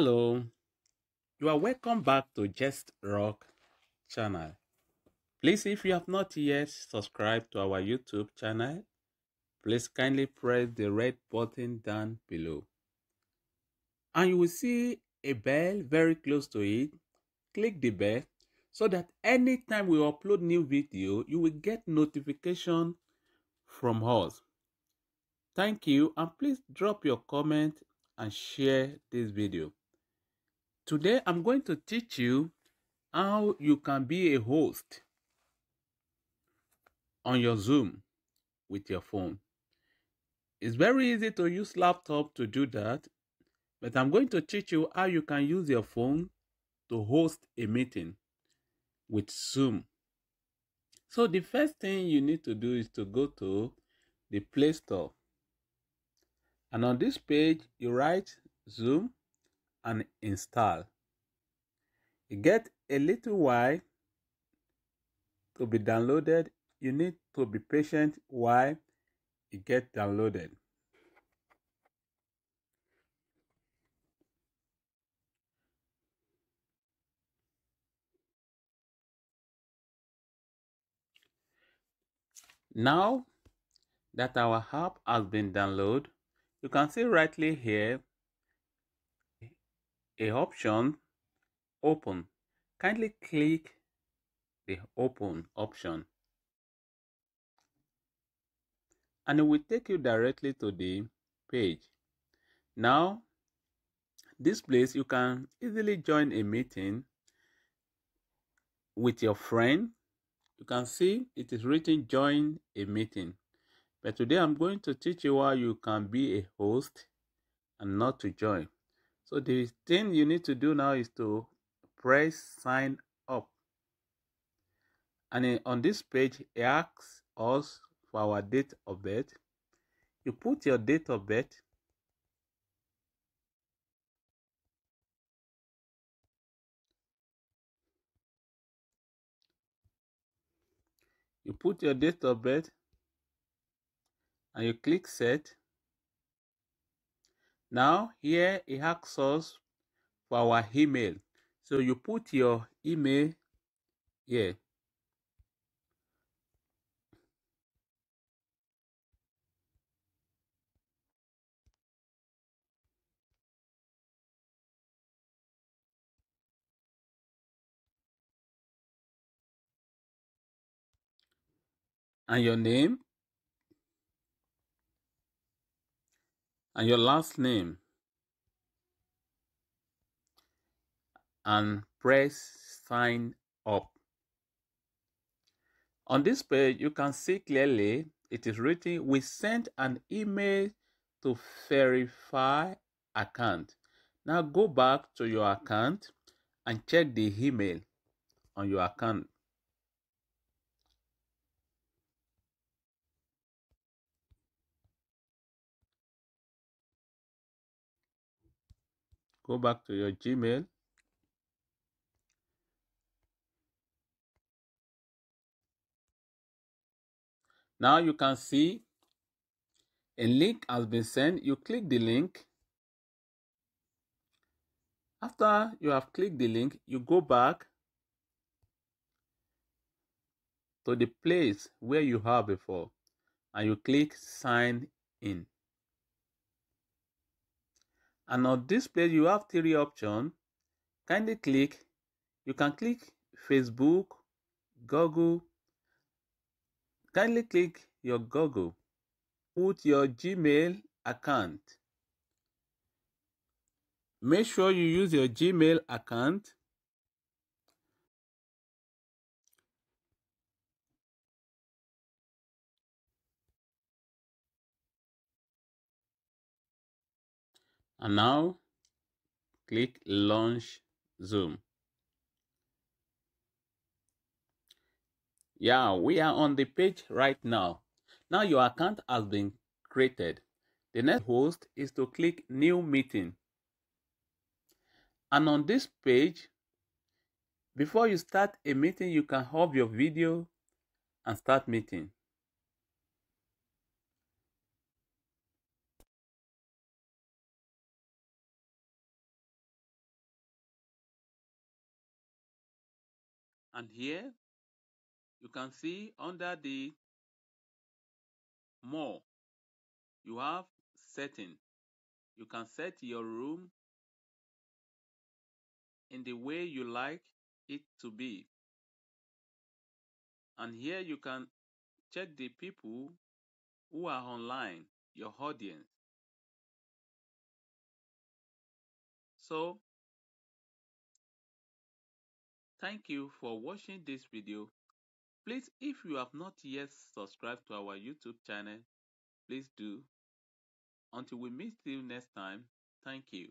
Hello, you are welcome back to Just Rock channel. Please, if you have not yet subscribed to our YouTube channel, please kindly press the red button down below. And you will see a bell very close to it. Click the bell so that anytime we upload new video, you will get notification from us. Thank you and please drop your comment and share this video. Today I'm going to teach you how you can be a host on your Zoom with your phone. It's very easy to use laptop to do that, but I'm going to teach you how you can use your phone to host a meeting with Zoom. So the first thing you need to do is to go to the Play Store. And on this page, you write Zoom and install. You get a little while to be downloaded. You need to be patient while it get downloaded. Now that our app has been downloaded, you can see rightly here a option open. Kindly click the open option and it will take you directly to the page. Now, this place you can easily join a meeting with your friend. You can see it is written join a meeting. But today I'm going to teach you how you can be a host and not to join. So the thing you need to do now is to press sign up. And on this page, it asks us for our date of birth. You put your date of birth. You put your date of birth and you click set. Now here it asks us for our email. So you put your email here. And your name and your last name and press sign up. On this page, you can see clearly it is written, we sent an email to verify account. Now go back to your account and check the email on your account. Go back to your Gmail. Now you can see a link has been sent. You click the link. After you have clicked the link, you go back to the place where you have before and you click sign in. And on this page, you have three options. Kindly click. You can click Facebook, Google. Kindly click your Google. Put your Gmail account. Make sure you use your Gmail account. And now click launch Zoom. Yeah, we are on the page right now. Now your account has been created. The next host is to click new meeting. And on this page, before you start a meeting, you can have your video and start meeting. And here you can see under the more you have setting. You can set your room in the way you like it to be. And here you can check the people who are online your audience. So thank you for watching this video. Please if you have not yet subscribed to our youtube channel please do. Until we meet you next time thank you